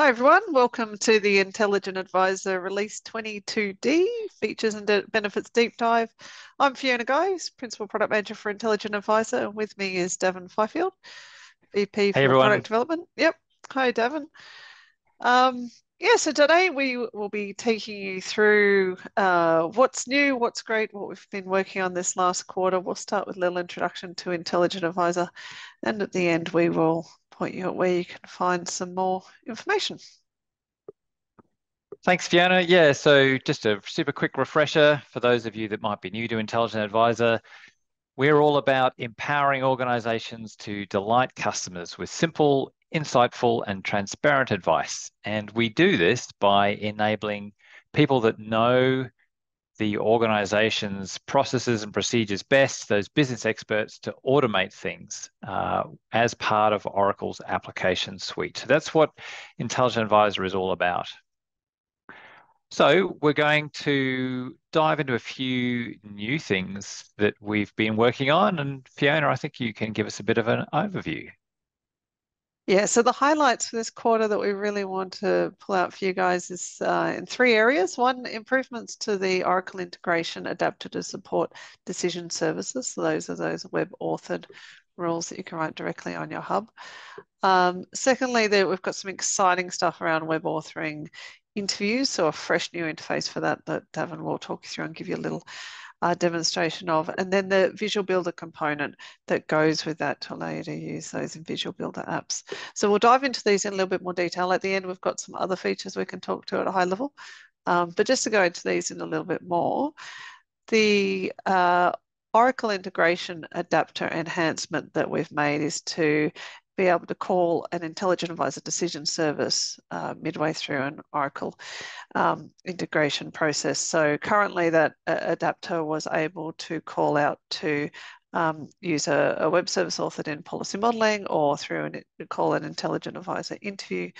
Hi everyone, welcome to the Intelligent Advisor Release 22D Features and Benefits Deep Dive. I'm Fiona Guys, Principal Product Manager for Intelligent Advisor, and with me is Davin Fifield, VP for hey Product Development. Yep, hi Davin. Um, yeah, so today we will be taking you through uh, what's new, what's great, what we've been working on this last quarter. We'll start with a little introduction to Intelligent Advisor, and at the end we will point you at where you can find some more information. Thanks, Fiona. Yeah, so just a super quick refresher for those of you that might be new to Intelligent Advisor. We're all about empowering organizations to delight customers with simple, insightful, and transparent advice. And we do this by enabling people that know the organization's processes and procedures best, those business experts, to automate things uh, as part of Oracle's application suite. So that's what Intelligent Advisor is all about. So we're going to dive into a few new things that we've been working on. And Fiona, I think you can give us a bit of an overview. Yeah, so the highlights for this quarter that we really want to pull out for you guys is uh, in three areas. One, improvements to the Oracle integration adapted to support decision services. So those are those web authored rules that you can write directly on your hub. Um, secondly, there, we've got some exciting stuff around web authoring interviews, so a fresh new interface for that that Davin will talk you through and give you a little uh, demonstration of, and then the Visual Builder component that goes with that to allow you to use those in Visual Builder apps. So we'll dive into these in a little bit more detail. At the end, we've got some other features we can talk to at a high level. Um, but just to go into these in a little bit more, the uh, Oracle integration adapter enhancement that we've made is to be able to call an intelligent advisor decision service uh, midway through an Oracle um, integration process. So currently that uh, adapter was able to call out to um, use a, a, web service authored in policy modeling or through an call an intelligent advisor interview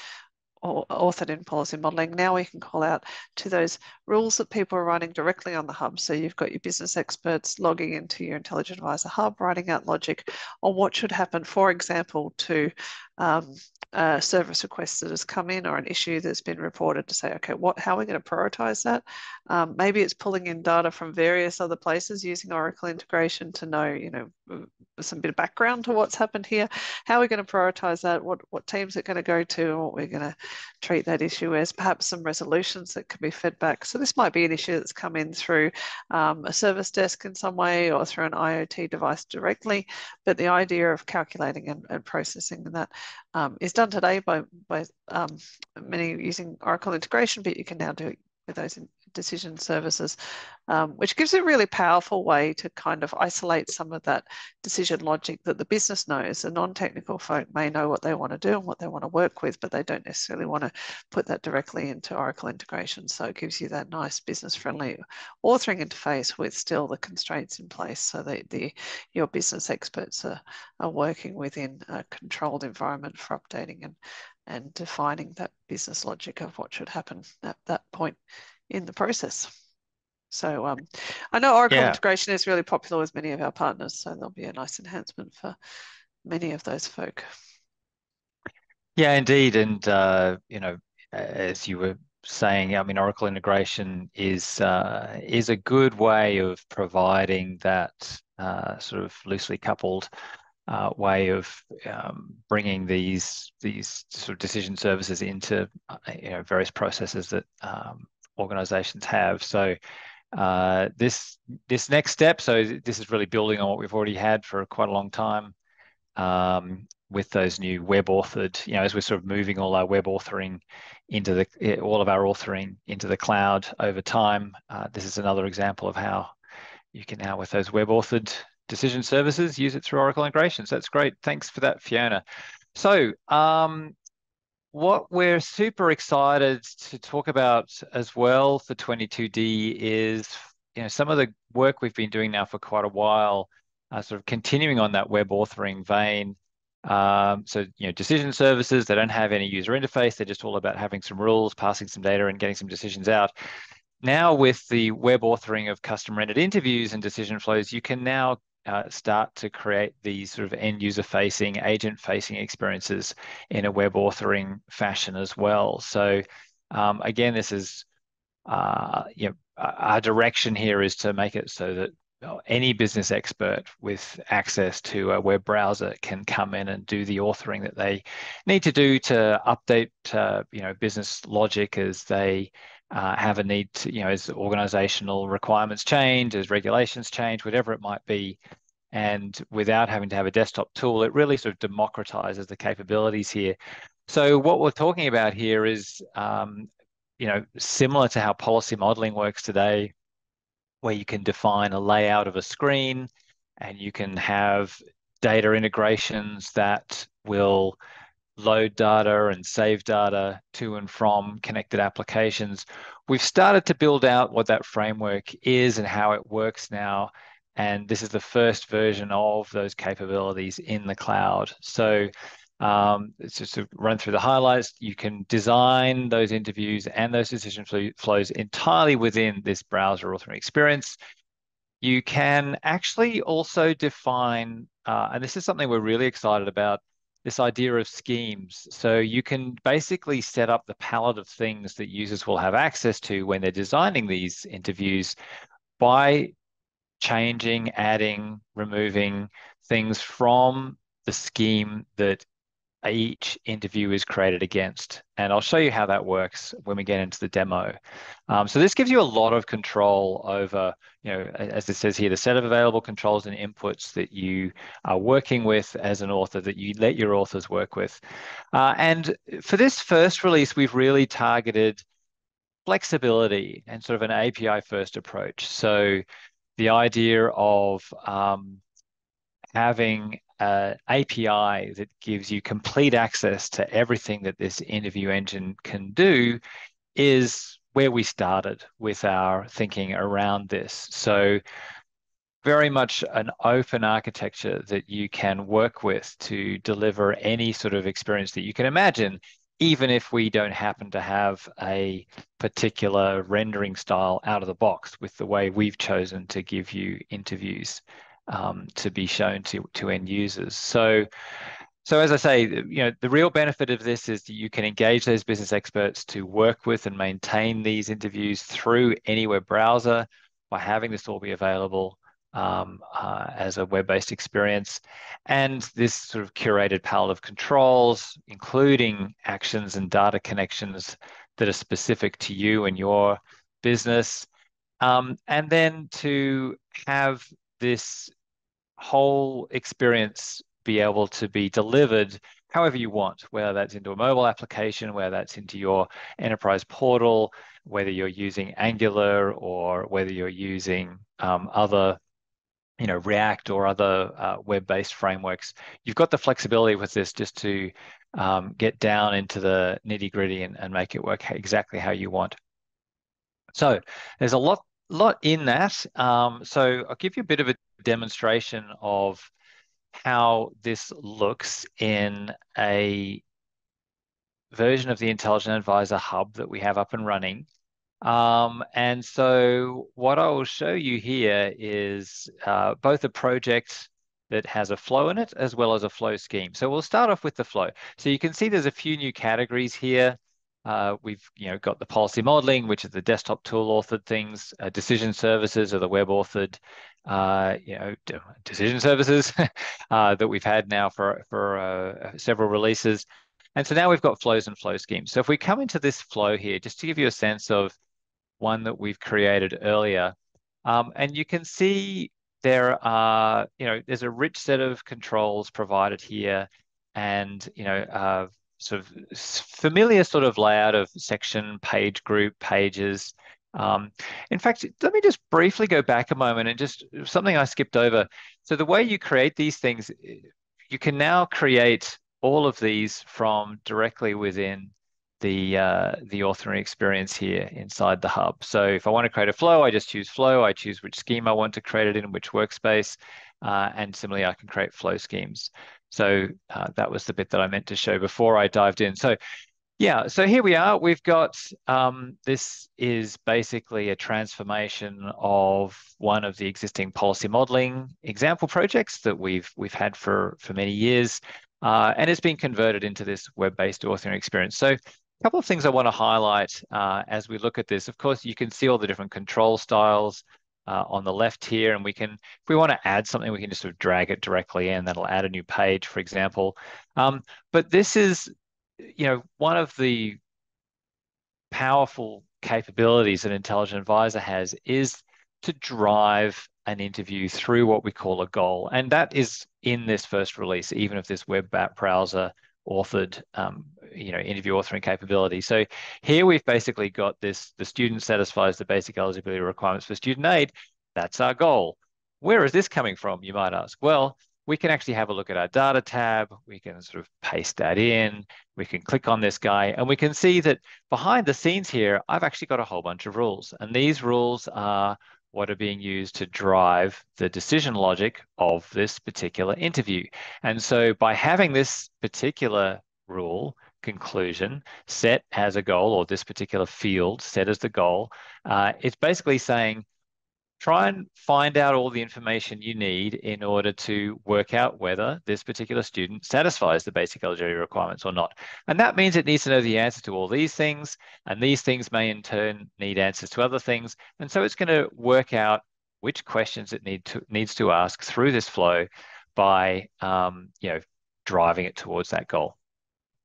or authored in policy modeling. Now we can call out to those rules that people are writing directly on the hub. So you've got your business experts logging into your Intelligent Advisor hub, writing out logic on what should happen, for example, to um, a service request that has come in or an issue that's been reported to say, okay, what, how are we going to prioritize that? Um, maybe it's pulling in data from various other places using Oracle integration to know, you know, some bit of background to what's happened here. How are we going to prioritize that? What, what teams are going to go to and what we're going to treat that issue as? Perhaps some resolutions that can be fed back. So this might be an issue that's come in through um, a service desk in some way or through an IoT device directly. But the idea of calculating and, and processing that um, is done today by, by um, many using Oracle integration, but you can now do it with those decision services, um, which gives a really powerful way to kind of isolate some of that decision logic that the business knows. The non-technical folk may know what they want to do and what they want to work with, but they don't necessarily want to put that directly into Oracle integration. So it gives you that nice business-friendly authoring interface with still the constraints in place so that the your business experts are, are working within a controlled environment for updating and and defining that business logic of what should happen at that point in the process. So um, I know Oracle yeah. integration is really popular with many of our partners, so there'll be a nice enhancement for many of those folk. Yeah, indeed, and uh, you know, as you were saying, I mean, Oracle integration is uh, is a good way of providing that uh, sort of loosely coupled uh, way of um, bringing these these sort of decision services into uh, you know various processes that um, organizations have. So uh, this this next step, so this is really building on what we've already had for quite a long time um, with those new web authored, you know, as we're sort of moving all our web authoring into the, eh, all of our authoring into the cloud over time. Uh, this is another example of how you can now with those web authored decision services use it through Oracle integrations. That's great. Thanks for that, Fiona. So um, what we're super excited to talk about as well for 22D is you know some of the work we've been doing now for quite a while, uh, sort of continuing on that web authoring vein. Um, so you know decision services they don't have any user interface; they're just all about having some rules, passing some data, and getting some decisions out. Now with the web authoring of custom rendered interviews and decision flows, you can now uh, start to create these sort of end user facing, agent facing experiences in a web authoring fashion as well. So um, again, this is uh, you know, our direction here is to make it so that any business expert with access to a web browser can come in and do the authoring that they need to do to update, uh, you know, business logic as they uh, have a need to, you know, as organizational requirements change, as regulations change, whatever it might be. And without having to have a desktop tool, it really sort of democratizes the capabilities here. So what we're talking about here is, um, you know, similar to how policy modeling works today, where you can define a layout of a screen and you can have data integrations that will load data and save data to and from connected applications. We've started to build out what that framework is and how it works now. And this is the first version of those capabilities in the cloud. So um, it's just to run through the highlights. You can design those interviews and those decision flows entirely within this browser authoring experience. You can actually also define, uh, and this is something we're really excited about, this idea of schemes. So you can basically set up the palette of things that users will have access to when they're designing these interviews by changing, adding, removing things from the scheme that each interview is created against. And I'll show you how that works when we get into the demo. Um, so this gives you a lot of control over, you know, as it says here, the set of available controls and inputs that you are working with as an author that you let your authors work with. Uh, and for this first release, we've really targeted flexibility and sort of an API first approach. So the idea of um, having uh, API that gives you complete access to everything that this interview engine can do is where we started with our thinking around this. So very much an open architecture that you can work with to deliver any sort of experience that you can imagine, even if we don't happen to have a particular rendering style out of the box with the way we've chosen to give you interviews um, to be shown to, to end users. So, so as I say, you know, the real benefit of this is that you can engage those business experts to work with and maintain these interviews through any web browser by having this all be available um, uh, as a web-based experience. And this sort of curated palette of controls, including actions and data connections that are specific to you and your business. Um, and then to have this whole experience be able to be delivered however you want, whether that's into a mobile application, whether that's into your enterprise portal, whether you're using Angular or whether you're using um, other you know, React or other uh, web-based frameworks. You've got the flexibility with this just to um, get down into the nitty-gritty and, and make it work exactly how you want. So there's a lot lot in that. Um, so I'll give you a bit of a demonstration of how this looks in a version of the Intelligent Advisor Hub that we have up and running. Um, and so what I will show you here is uh, both a project that has a flow in it as well as a flow scheme. So we'll start off with the flow. So you can see there's a few new categories here. Uh, we've you know got the policy modeling, which is the desktop tool authored things. Uh, decision services are the web authored, uh, you know, decision services uh, that we've had now for for uh, several releases. And so now we've got flows and flow schemes. So if we come into this flow here, just to give you a sense of one that we've created earlier, um, and you can see there are, you know, there's a rich set of controls provided here, and you know, uh, sort of familiar sort of layout of section, page group, pages. Um, in fact, let me just briefly go back a moment and just something I skipped over. So the way you create these things, you can now create all of these from directly within the uh, the authoring experience here inside the hub. So if I want to create a flow, I just choose flow. I choose which scheme I want to create it in, which workspace, uh, and similarly, I can create flow schemes. So uh, that was the bit that I meant to show before I dived in. So Yeah, so here we are. We've got um, this is basically a transformation of one of the existing policy modeling example projects that we've we've had for for many years, uh, and it's been converted into this web-based authoring experience. So a couple of things I want to highlight uh, as we look at this. Of course, you can see all the different control styles uh, on the left here, and we can, if we want to add something, we can just sort of drag it directly in. That'll add a new page, for example. Um, but this is you know, one of the powerful capabilities an intelligent advisor has is to drive an interview through what we call a goal. And that is in this first release, even if this web app browser authored, um, you know, interview authoring capability. So here we've basically got this, the student satisfies the basic eligibility requirements for student aid. That's our goal. Where is this coming from, you might ask? Well, we can actually have a look at our data tab. We can sort of paste that in. We can click on this guy and we can see that behind the scenes here, I've actually got a whole bunch of rules. And these rules are what are being used to drive the decision logic of this particular interview. And so by having this particular rule conclusion set as a goal or this particular field set as the goal, uh, it's basically saying, try and find out all the information you need in order to work out whether this particular student satisfies the basic eligibility requirements or not. And that means it needs to know the answer to all these things, and these things may in turn need answers to other things. And so it's going to work out which questions it need to, needs to ask through this flow by um, you know, driving it towards that goal.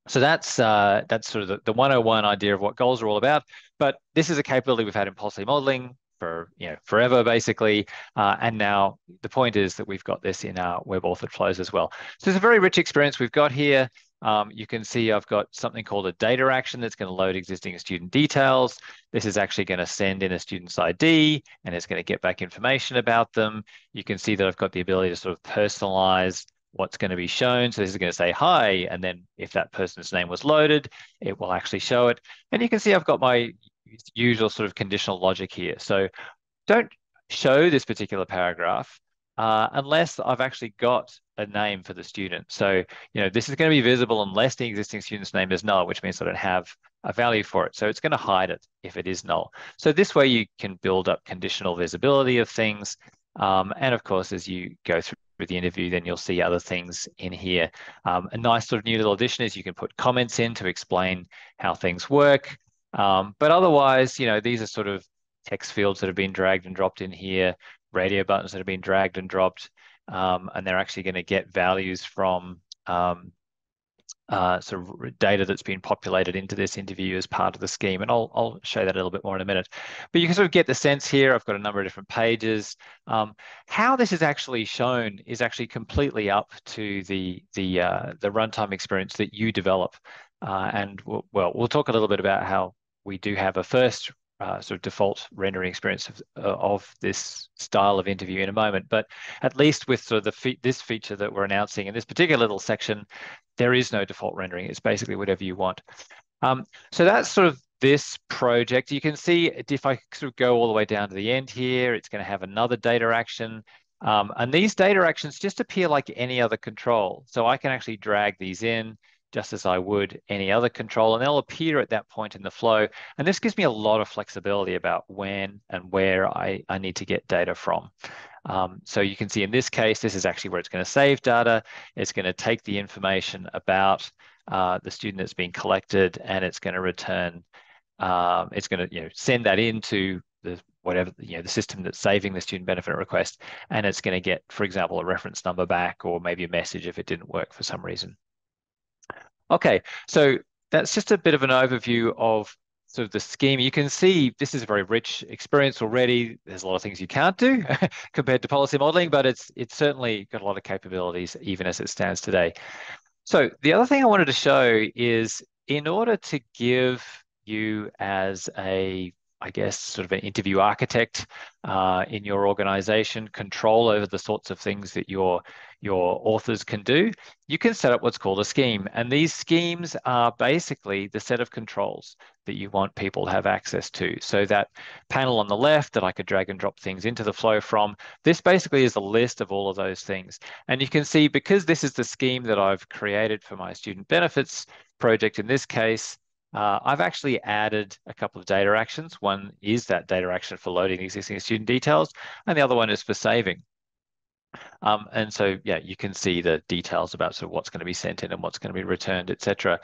So that's uh, that's sort of the, the 101 idea of what goals are all about. But this is a capability we've had in policy modeling for you know forever basically uh, and now the point is that we've got this in our web authored flows as well so it's a very rich experience we've got here um, you can see I've got something called a data action that's going to load existing student details. This is actually going to send in a student's ID and it's going to get back information about them. You can see that I've got the ability to sort of personalize what's going to be shown. So this is going to say hi, and then if that person's name was loaded, it will actually show it. And you can see I've got my usual sort of conditional logic here. So don't show this particular paragraph uh, unless I've actually got a name for the student. So, you know, this is going to be visible unless the existing student's name is null, which means I don't have a value for it. So it's going to hide it if it is null. So this way you can build up conditional visibility of things. Um, and of course, as you go through the interview, then you'll see other things in here. Um, a nice sort of new little addition is you can put comments in to explain how things work. Um, but otherwise, you know, these are sort of text fields that have been dragged and dropped in here, radio buttons that have been dragged and dropped, um, and they're actually going to get values from um, uh, sort of data that's been populated into this interview as part of the scheme. And I'll, I'll show that a little bit more in a minute. But you can sort of get the sense here. I've got a number of different pages. Um, how this is actually shown is actually completely up to the, the, uh, the runtime experience that you develop. Uh, and we'll, well, we'll talk a little bit about how we do have a first uh, sort of default rendering experience of, uh, of this style of interview in a moment. But at least with sort of the fe this feature that we're announcing in this particular little section, there is no default rendering. It's basically whatever you want. Um, so that's sort of this project. You can see if I sort of go all the way down to the end here, it's going to have another data action. Um, and these data actions just appear like any other control. So I can actually drag these in just as I would any other control, and they'll appear at that point in the flow. And this gives me a lot of flexibility about when and where I, I need to get data from. Um, so you can see in this case, this is actually where it's going to save data. It's going to take the information about uh, the student that's being collected, and it's going to return, um, it's going to you know send that into the whatever you know the system that's saving the student benefit request, and it's going to get, for example, a reference number back, or maybe a message if it didn't work for some reason. Okay, so that's just a bit of an overview of sort of the scheme. You can see this is a very rich experience already. There's a lot of things you can't do compared to policy modeling, but it's it's certainly got a lot of capabilities even as it stands today. So the other thing I wanted to show is in order to give you as a I guess, sort of an interview architect uh, in your organization, control over the sorts of things that your, your authors can do, you can set up what's called a scheme. And these schemes are basically the set of controls that you want people to have access to. So that panel on the left that I could drag and drop things into the flow from, this basically is a list of all of those things. And you can see because this is the scheme that I've created for my student benefits project in this case, uh, I've actually added a couple of data actions. One is that data action for loading existing student details, and the other one is for saving. Um, and so, yeah, you can see the details about sort of what's going to be sent in and what's going to be returned, etc.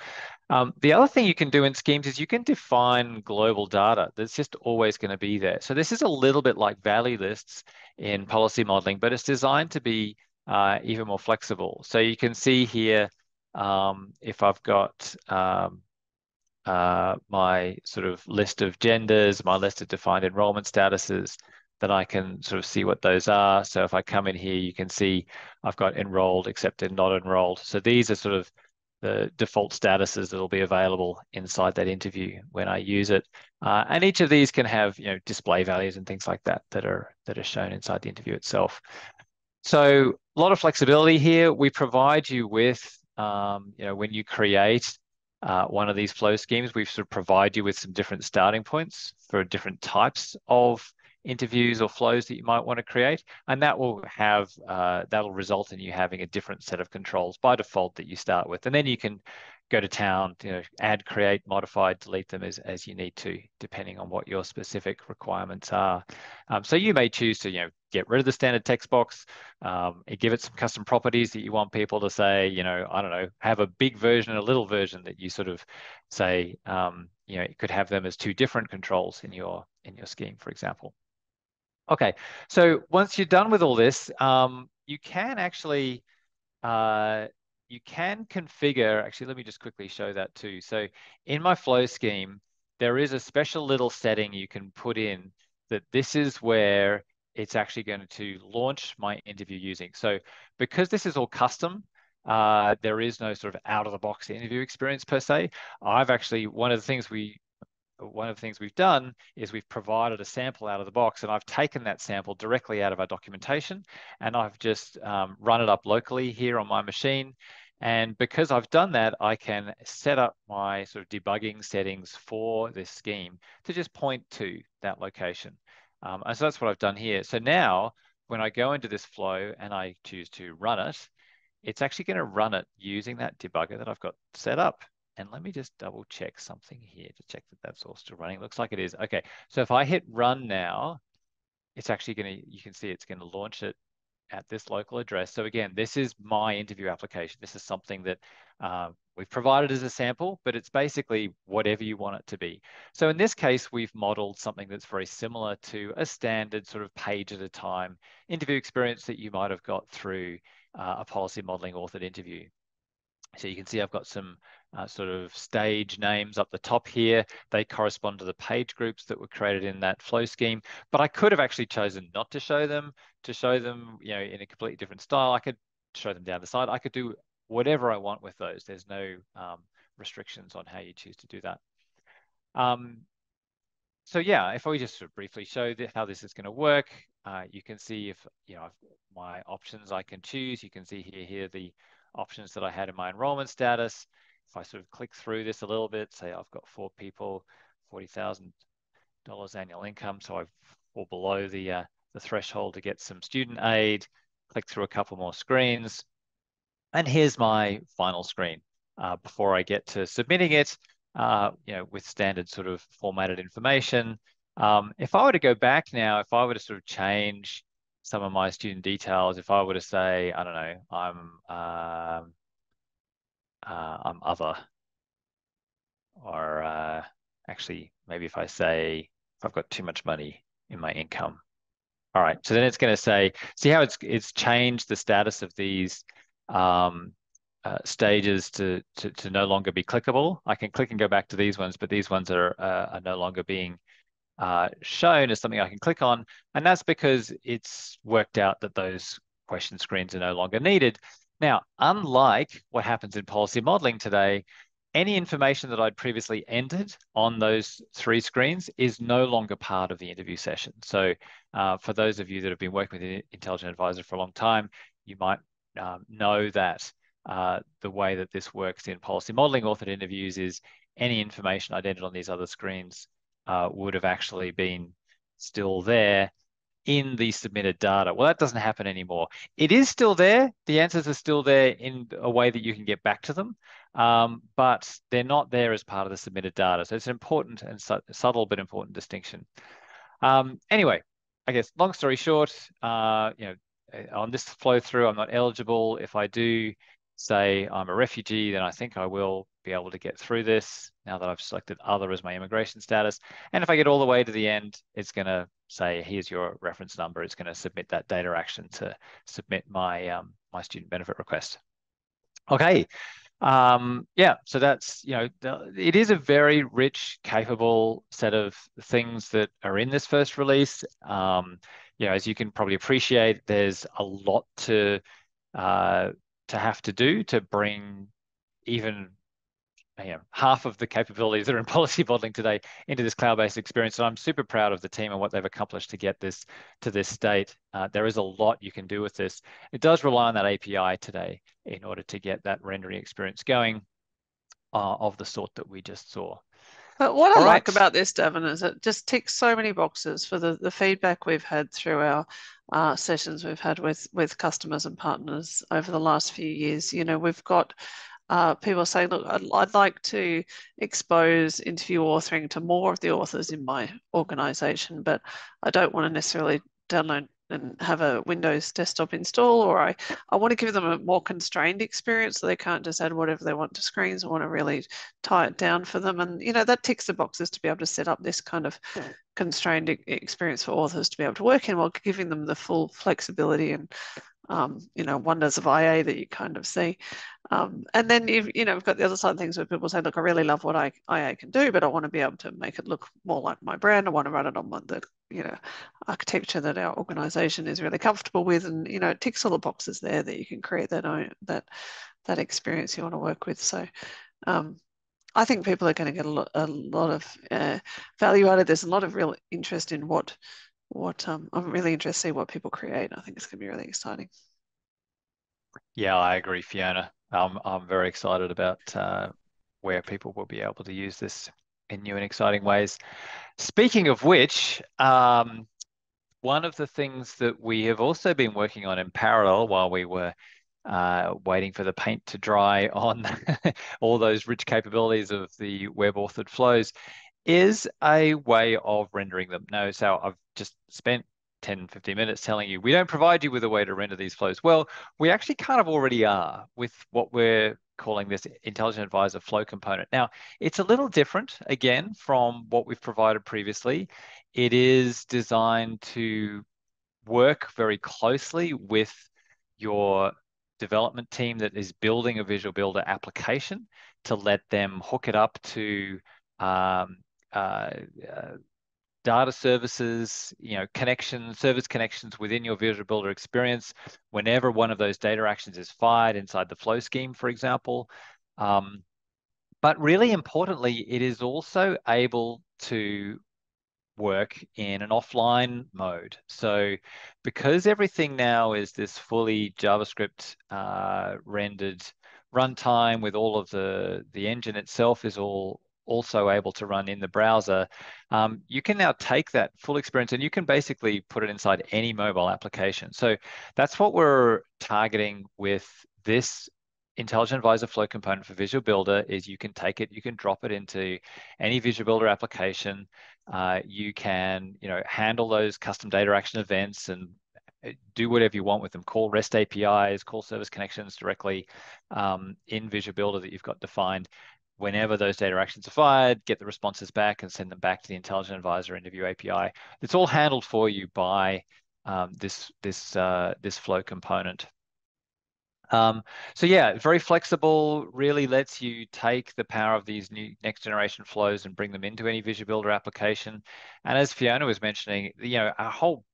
Um, the other thing you can do in schemes is you can define global data that's just always going to be there. So this is a little bit like value lists in policy modeling, but it's designed to be uh, even more flexible. So you can see here, um, if I've got um, uh, my sort of list of genders, my list of defined enrollment statuses, then I can sort of see what those are. So if I come in here, you can see I've got enrolled, accepted, not enrolled. So these are sort of the default statuses that will be available inside that interview when I use it. Uh, and each of these can have you know display values and things like that that are that are shown inside the interview itself. So a lot of flexibility here. We provide you with um, you know when you create uh, one of these flow schemes, we sort of provide you with some different starting points for different types of interviews or flows that you might want to create. And that will have, uh, that'll result in you having a different set of controls by default that you start with. And then you can go to town, you know, add, create, modify, delete them as, as you need to, depending on what your specific requirements are. Um, so you may choose to, you know, get rid of the standard text box, um, give it some custom properties that you want people to say, you know, I don't know, have a big version and a little version that you sort of say, um, you know, you could have them as two different controls in your in your scheme, for example. Okay, so once you're done with all this, um, you can actually uh, you can configure, actually, let me just quickly show that too. So in my flow scheme, there is a special little setting you can put in that this is where it's actually going to launch my interview using. So because this is all custom, uh, there is no sort of out of the box interview experience per se. I've actually, one of the things we one of the things we've done is we've provided a sample out of the box and I've taken that sample directly out of our documentation and I've just um, run it up locally here on my machine. And because I've done that, I can set up my sort of debugging settings for this scheme to just point to that location. Um, and so that's what I've done here. So now when I go into this flow and I choose to run it, it's actually going to run it using that debugger that I've got set up. And let me just double check something here to check that that's all still running. It Looks like it is. Okay, so if I hit run now, it's actually going to, you can see it's going to launch it at this local address. So again, this is my interview application. This is something that uh, we've provided as a sample, but it's basically whatever you want it to be. So in this case, we've modeled something that's very similar to a standard sort of page at a time interview experience that you might have got through uh, a policy modeling authored interview. So you can see I've got some uh, sort of stage names up the top here. They correspond to the page groups that were created in that flow scheme. But I could have actually chosen not to show them, to show them, you know, in a completely different style. I could show them down the side. I could do whatever I want with those. There's no um, restrictions on how you choose to do that. Um, so yeah, if we just sort of briefly show how this is going to work, uh, you can see if you know my options I can choose. You can see here here the options that I had in my enrollment status. If I sort of click through this a little bit, say I've got four people, $40,000 annual income, so I fall below the, uh, the threshold to get some student aid, click through a couple more screens, and here's my final screen. Uh, before I get to submitting it, uh, you know, with standard sort of formatted information. Um, if I were to go back now, if I were to sort of change some of my student details, if I were to say, I don't know, I'm um, uh, I'm other, or uh, actually maybe if I say if I've got too much money in my income. All right, so then it's going to say, see how it's it's changed the status of these um, uh, stages to, to to no longer be clickable. I can click and go back to these ones, but these ones are uh, are no longer being uh, shown as something I can click on. And that's because it's worked out that those question screens are no longer needed. Now, unlike what happens in policy modeling today, any information that I'd previously entered on those three screens is no longer part of the interview session. So uh, for those of you that have been working with the Intelligent Advisor for a long time, you might um, know that uh, the way that this works in policy modeling authored interviews is any information I'd entered on these other screens uh, would have actually been still there. In the submitted data. Well, that doesn't happen anymore. It is still there. The answers are still there in a way that you can get back to them, um, but they're not there as part of the submitted data. So it's an important and su subtle but important distinction. Um, anyway, I guess long story short, uh, you know, on this flow through, I'm not eligible. If I do say I'm a refugee, then I think I will be able to get through this now that I've selected other as my immigration status. And if I get all the way to the end, it's going to say, here's your reference number. It's going to submit that data action to submit my, um, my student benefit request. Okay. Um, yeah, so that's, you know, it is a very rich, capable set of things that are in this first release. Um, you know, as you can probably appreciate, there's a lot to uh, to have to do to bring even you know, half of the capabilities that are in policy modeling today into this cloud-based experience. And I'm super proud of the team and what they've accomplished to get this to this state. Uh, there is a lot you can do with this. It does rely on that API today in order to get that rendering experience going uh, of the sort that we just saw. But what All I right. like about this, Davin, is it just ticks so many boxes for the, the feedback we've had through our uh, sessions we've had with with customers and partners over the last few years. You know, we've got uh, people saying, look, I'd, I'd, like to expose interview authoring to more of the authors in my organization, but I don't want to necessarily download and have a Windows desktop install, or I, I want to give them a more constrained experience so they can't just add whatever they want to screens. I want to really tie it down for them. And, you know, that ticks the boxes to be able to set up this kind of constrained experience for authors to be able to work in while giving them the full flexibility and um, you know, wonders of IA that you kind of see. Um, and then you've, you know, we've got the other side of things where people say, look, I really love what I, IA can do, but I want to be able to make it look more like my brand. I want to run it on one that, you know, architecture that our organization is really comfortable with. And, you know, it ticks all the boxes there that you can create that, own, that, that experience you want to work with. So, um, I think people are going to get a lot, a lot of uh, value out of this, a lot of real interest in what what um, I'm really interested to see what people create. I think it's going to be really exciting. Yeah, I agree, Fiona. I'm I'm very excited about uh, where people will be able to use this in new and exciting ways. Speaking of which, um, one of the things that we have also been working on in parallel while we were uh, waiting for the paint to dry on all those rich capabilities of the web authored flows is a way of rendering them. Now, so I've just spent 10, 15 minutes telling you we don't provide you with a way to render these flows. Well, we actually kind of already are with what we're calling this intelligent advisor flow component. Now, it's a little different again from what we've provided previously. It is designed to work very closely with your development team that is building a Visual Builder application to let them hook it up to um, uh, uh, data services, you know, connection service connections within your Visual Builder experience. Whenever one of those data actions is fired inside the flow scheme, for example. Um, but really importantly, it is also able to work in an offline mode. So because everything now is this fully JavaScript uh, rendered runtime with all of the, the engine itself is all also able to run in the browser, um, you can now take that full experience and you can basically put it inside any mobile application. So that's what we're targeting with this Intelligent Advisor Flow component for Visual Builder is you can take it, you can drop it into any Visual Builder application. Uh, you can, you know, handle those custom data action events and uh, do whatever you want with them. Call REST APIs, call service connections directly um, in Visual Builder that you've got defined whenever those data actions are fired, get the responses back and send them back to the Intelligent Advisor interview API. It's all handled for you by um, this, this, uh, this flow component. Um, so yeah, very flexible, really lets you take the power of these new next generation flows and bring them into any Visual Builder application. And as Fiona was mentioning, you know, our whole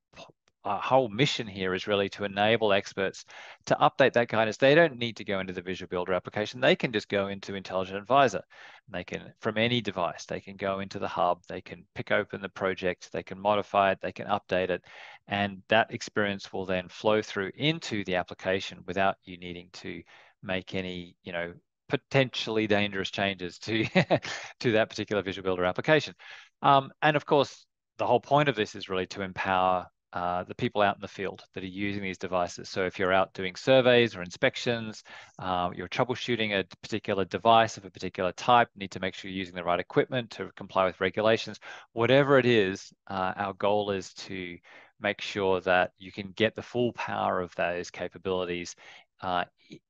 our whole mission here is really to enable experts to update that guidance. They don't need to go into the Visual Builder application. They can just go into Intelligent Advisor. They can, from any device, they can go into the hub, they can pick open the project, they can modify it, they can update it, and that experience will then flow through into the application without you needing to make any, you know, potentially dangerous changes to, to that particular Visual Builder application. Um, and of course, the whole point of this is really to empower uh, the people out in the field that are using these devices. So if you're out doing surveys or inspections, uh, you're troubleshooting a particular device of a particular type, need to make sure you're using the right equipment to comply with regulations. Whatever it is, uh, our goal is to make sure that you can get the full power of those capabilities uh,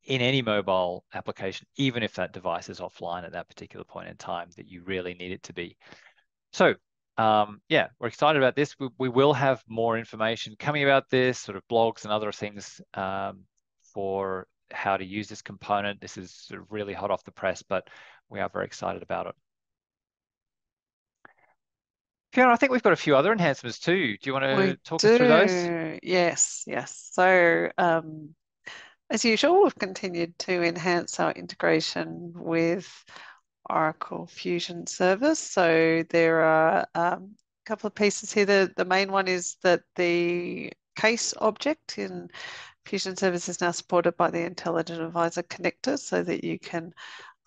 in any mobile application, even if that device is offline at that particular point in time that you really need it to be. So um, yeah, we're excited about this. We, we, will have more information coming about this, sort of blogs and other things um, for how to use this component. This is sort of really hot off the press, but we are very excited about it. Fiona, I think we've got a few other enhancements too. Do you want to we talk do. us through those? Yes, yes. So um, as usual, we've continued to enhance our integration with Oracle Fusion Service. So there are um, a couple of pieces here. The, the main one is that the case object in Fusion Service is now supported by the Intelligent Advisor connector so that you can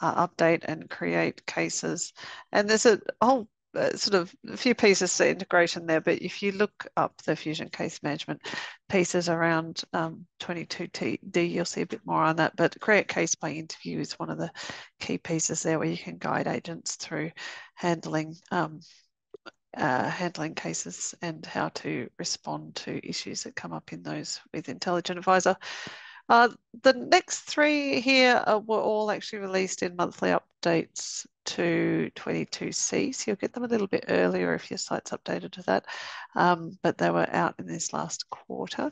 uh, update and create cases. And there's a whole uh, sort of a few pieces to integration there, but if you look up the Fusion case management pieces around um, 22TD, you'll see a bit more on that. But create case by interview is one of the key pieces there where you can guide agents through handling um, uh, handling cases and how to respond to issues that come up in those with Intelligent Advisor. Uh, the next three here were all actually released in monthly updates to 22C, so you'll get them a little bit earlier if your site's updated to that, um, but they were out in this last quarter.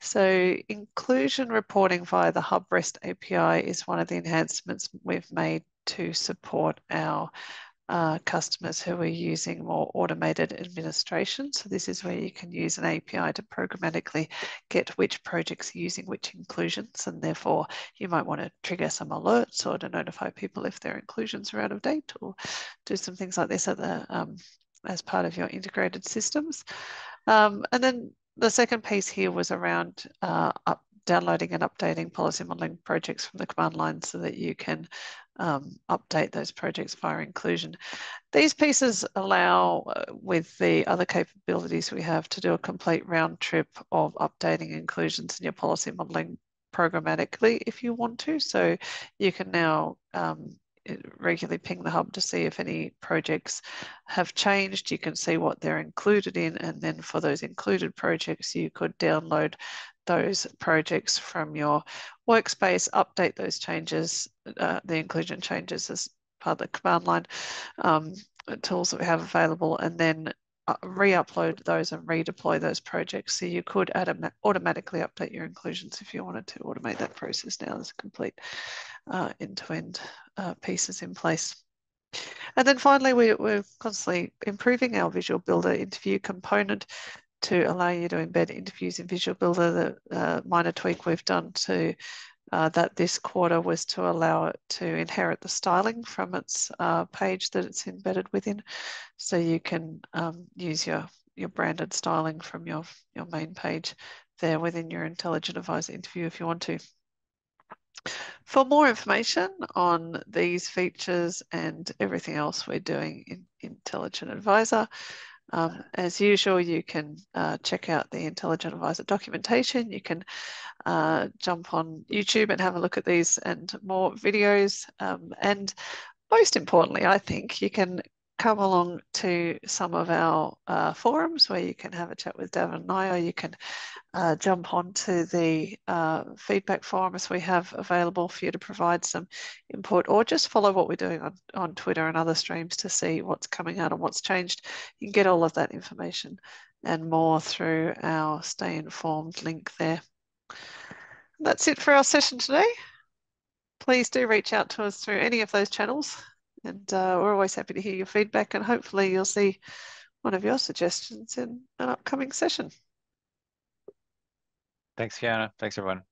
So inclusion reporting via the Hub REST API is one of the enhancements we've made to support our uh, customers who are using more automated administration. So this is where you can use an API to programmatically get which projects using which inclusions and therefore you might want to trigger some alerts or to notify people if their inclusions are out of date or do some things like this the, um, as part of your integrated systems. Um, and then the second piece here was around uh, up, downloading and updating policy modeling projects from the command line so that you can um, update those projects via inclusion. These pieces allow, uh, with the other capabilities we have, to do a complete round trip of updating inclusions in your policy modeling programmatically if you want to. So you can now um, regularly ping the hub to see if any projects have changed. You can see what they're included in, and then for those included projects, you could download those projects from your workspace, update those changes, uh, the inclusion changes as part of the command line um, tools that we have available, and then uh, re-upload those and redeploy those projects. So you could automatically update your inclusions if you wanted to automate that process now. There's complete uh, end-to-end uh, pieces in place. And then finally, we, we're constantly improving our Visual Builder interview component to allow you to embed interviews in Visual Builder. The uh, minor tweak we've done to uh, that this quarter was to allow it to inherit the styling from its uh, page that it's embedded within. So you can um, use your, your branded styling from your, your main page there within your Intelligent Advisor interview if you want to. For more information on these features and everything else we're doing in Intelligent Advisor, um, as usual, you can uh, check out the Intelligent Advisor documentation. You can uh, jump on YouTube and have a look at these and more videos. Um, and most importantly, I think you can come along to some of our uh, forums where you can have a chat with Davin and I, or you can uh, jump onto the uh, feedback forums we have available for you to provide some input, or just follow what we're doing on, on Twitter and other streams to see what's coming out and what's changed. You can get all of that information and more through our Stay Informed link there. That's it for our session today. Please do reach out to us through any of those channels and uh, we're always happy to hear your feedback and hopefully you'll see one of your suggestions in an upcoming session. Thanks, Fiona. Thanks, everyone.